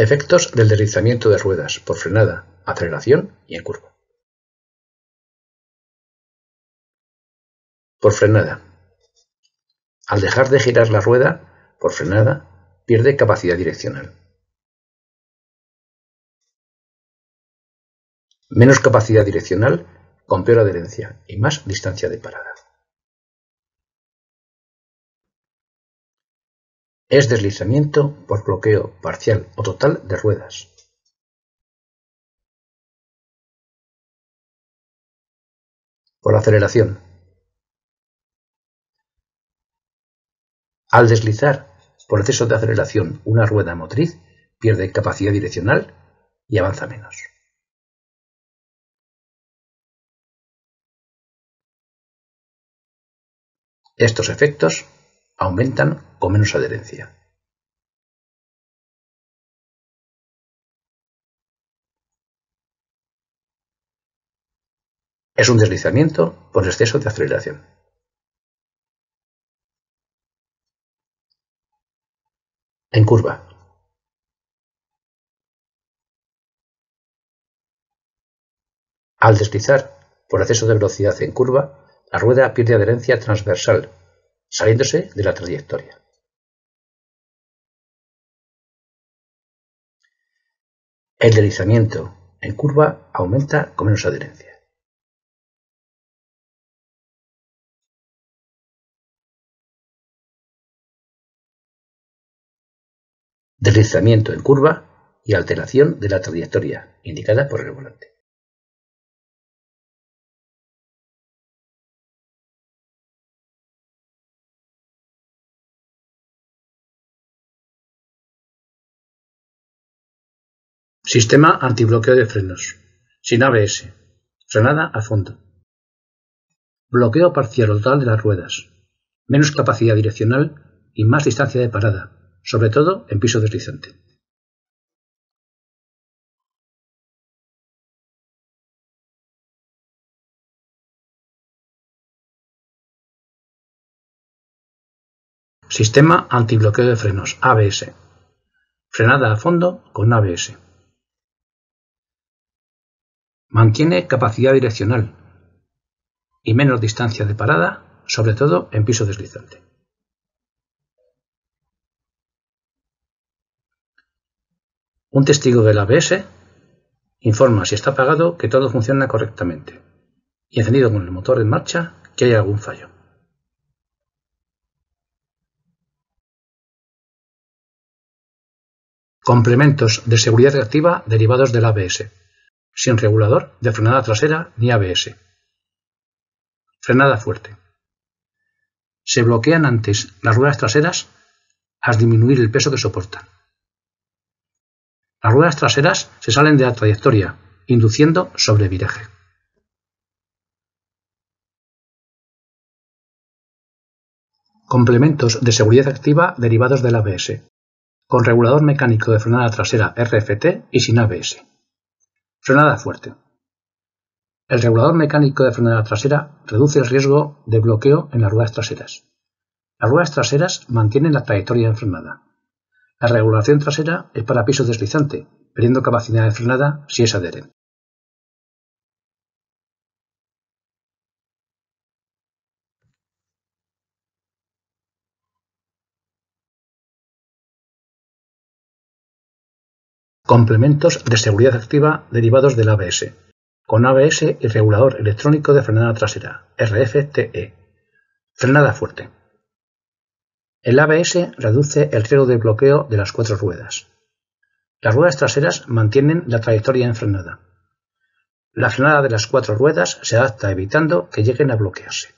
Efectos del deslizamiento de ruedas por frenada, aceleración y en curva. Por frenada. Al dejar de girar la rueda, por frenada, pierde capacidad direccional. Menos capacidad direccional con peor adherencia y más distancia de parada. Es deslizamiento por bloqueo parcial o total de ruedas. Por aceleración. Al deslizar por exceso de aceleración una rueda motriz, pierde capacidad direccional y avanza menos. Estos efectos aumentan con menos adherencia. Es un deslizamiento por exceso de aceleración. En curva. Al deslizar por exceso de velocidad en curva, la rueda pierde adherencia transversal, saliéndose de la trayectoria. El deslizamiento en curva aumenta con menos adherencia. Deslizamiento en curva y alteración de la trayectoria indicada por el volante. Sistema antibloqueo de frenos. Sin ABS. Frenada a fondo. Bloqueo parcial o total de las ruedas. Menos capacidad direccional y más distancia de parada, sobre todo en piso deslizante. Sistema antibloqueo de frenos ABS. Frenada a fondo con ABS. Mantiene capacidad direccional y menos distancia de parada, sobre todo en piso deslizante. Un testigo del ABS informa si está apagado que todo funciona correctamente y encendido con el motor en marcha que hay algún fallo. Complementos de seguridad activa derivados del ABS sin regulador de frenada trasera ni ABS. Frenada fuerte. Se bloquean antes las ruedas traseras al disminuir el peso que soportan. Las ruedas traseras se salen de la trayectoria, induciendo sobreviraje. Complementos de seguridad activa derivados del ABS, con regulador mecánico de frenada trasera RFT y sin ABS. Frenada fuerte. El regulador mecánico de frenada trasera reduce el riesgo de bloqueo en las ruedas traseras. Las ruedas traseras mantienen la trayectoria en frenada. La regulación trasera es para piso deslizante, perdiendo capacidad de frenada si es adherente. Complementos de seguridad activa derivados del ABS, con ABS y regulador electrónico de frenada trasera, RFTE. Frenada fuerte. El ABS reduce el riesgo de bloqueo de las cuatro ruedas. Las ruedas traseras mantienen la trayectoria en frenada. La frenada de las cuatro ruedas se adapta evitando que lleguen a bloquearse.